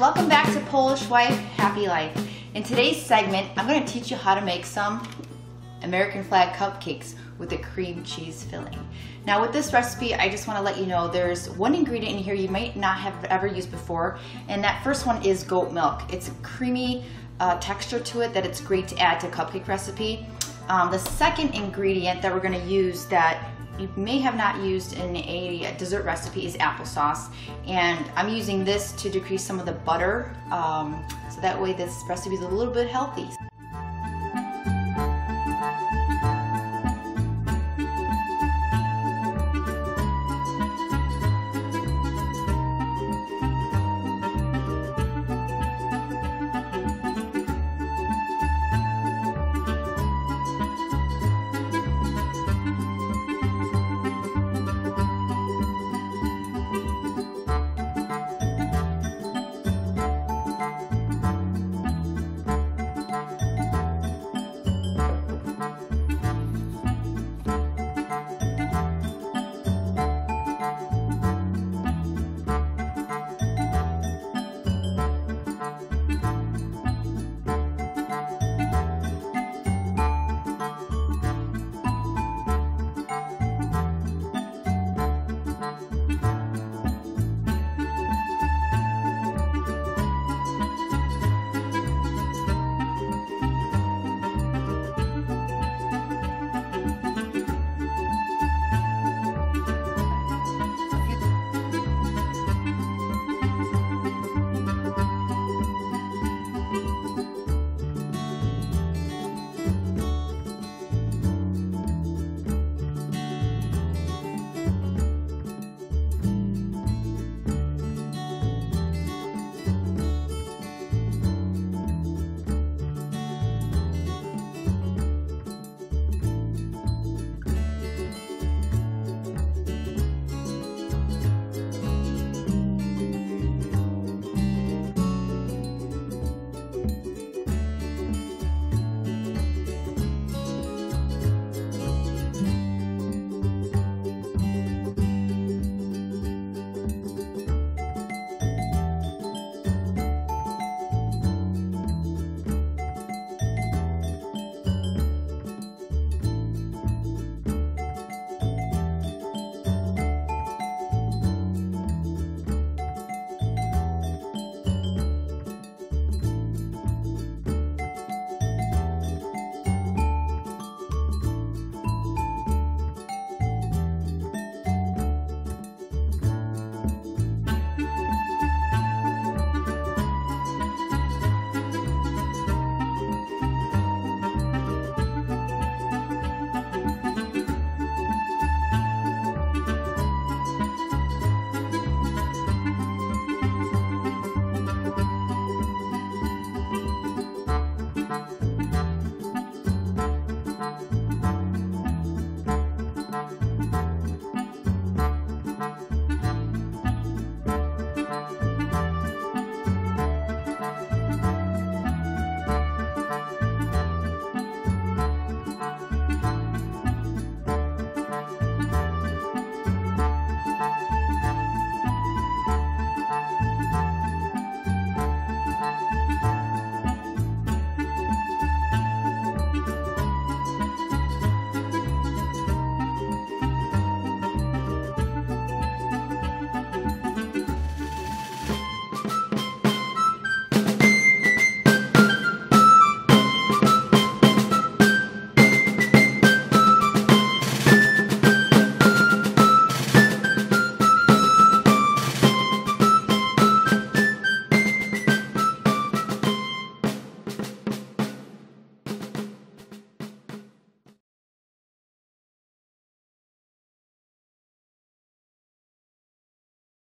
Polish wife, happy life. In today's segment, I'm gonna teach you how to make some American flag cupcakes with a cream cheese filling. Now with this recipe, I just wanna let you know there's one ingredient in here you might not have ever used before, and that first one is goat milk. It's a creamy uh, texture to it that it's great to add to a cupcake recipe. Um, the second ingredient that we're gonna use that you may have not used in a dessert recipe is applesauce. And I'm using this to decrease some of the butter, um, so that way this recipe is a little bit healthy.